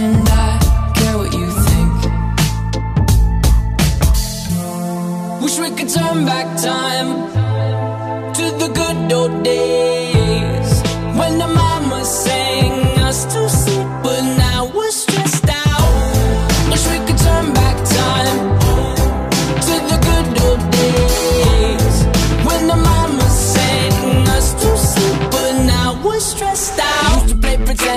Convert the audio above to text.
and I care what you think. Wish we could turn back time to the good old days